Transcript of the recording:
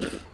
you